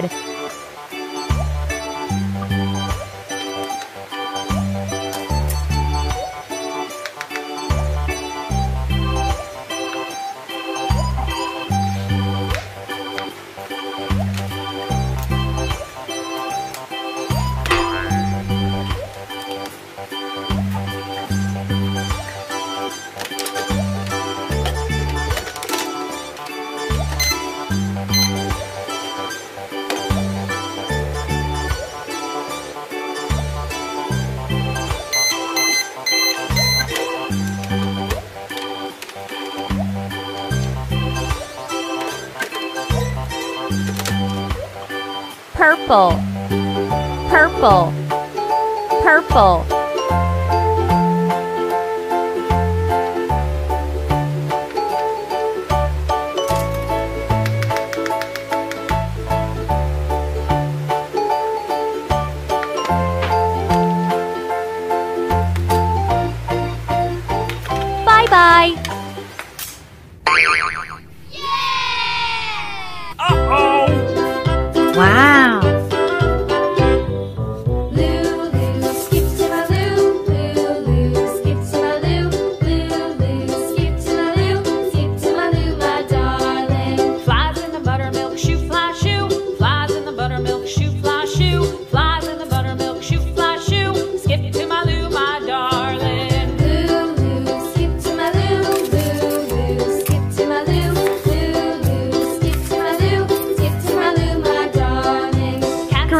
Red. Purple. Purple. Purple.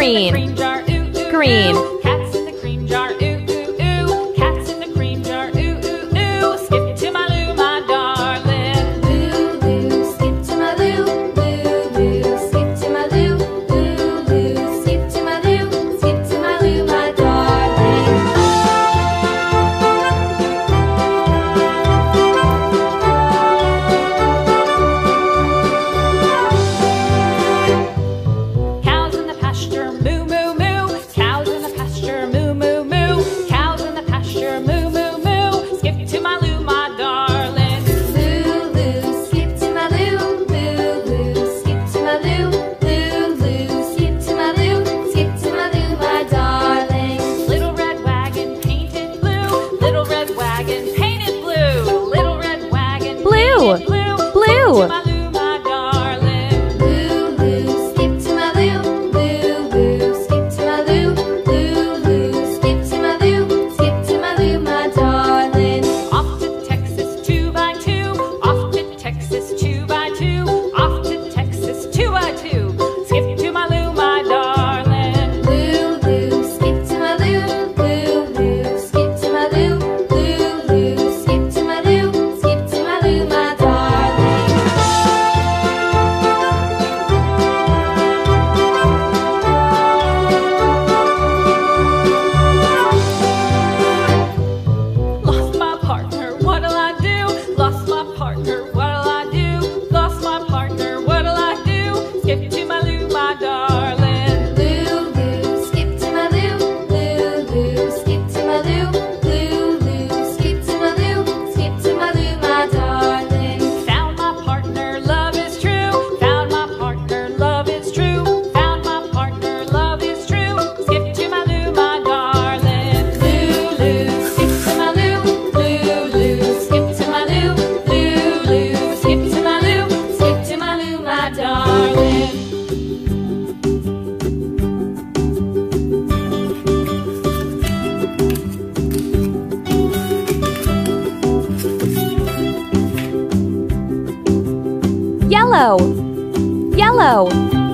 Green. in the cream jar, ooh, ooh, Green. Yellow. Yellow.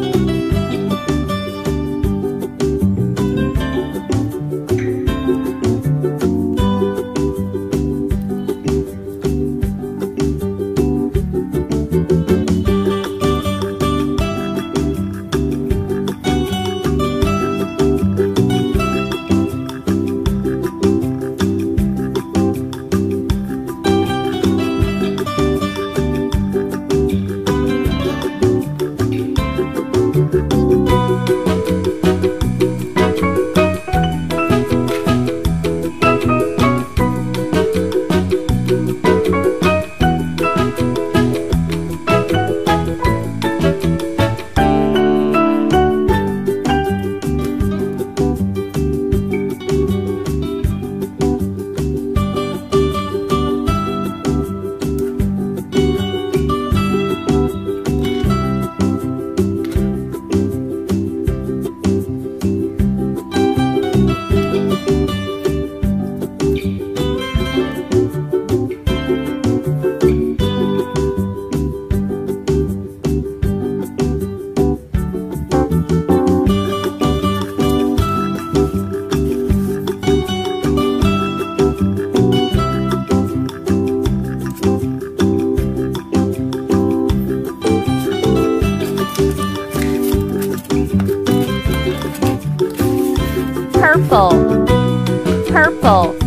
Purple. Purple.